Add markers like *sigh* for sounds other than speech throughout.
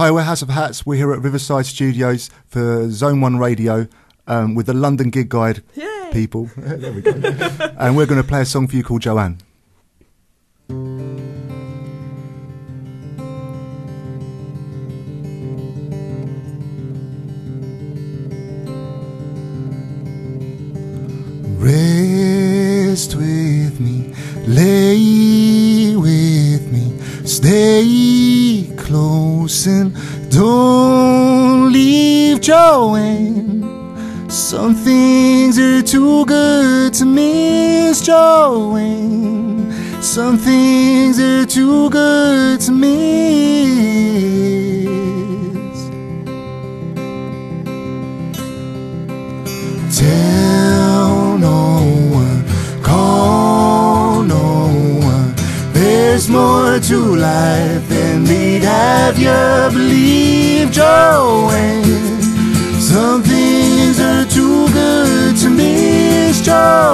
Hi, we're House of Hats. We're here at Riverside Studios for Zone 1 Radio um, with the London Gig Guide Yay. people. *laughs* *laughs* there we go. and we're going to play a song for you called Joanne. Rest with me, lay with me, stay close and don't leave Joanne. Some things are too good to miss Joanne. Some things are too good to miss. Tell There's more to life than we'd have you believe, Joanne. Some things are too good to miss, Joanne.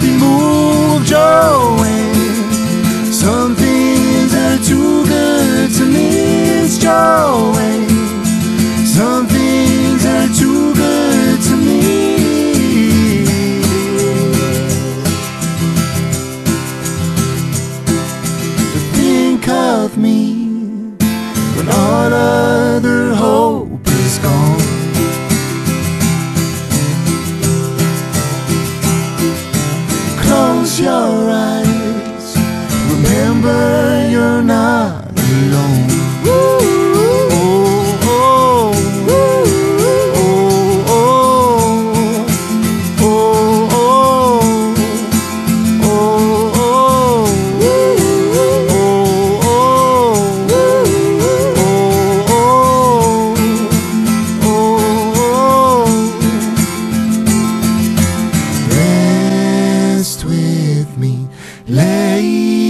Be moved, Joanne. Some things are too good to miss, Joanne. Some things are too good to me. Think of me Close your eyes. Lay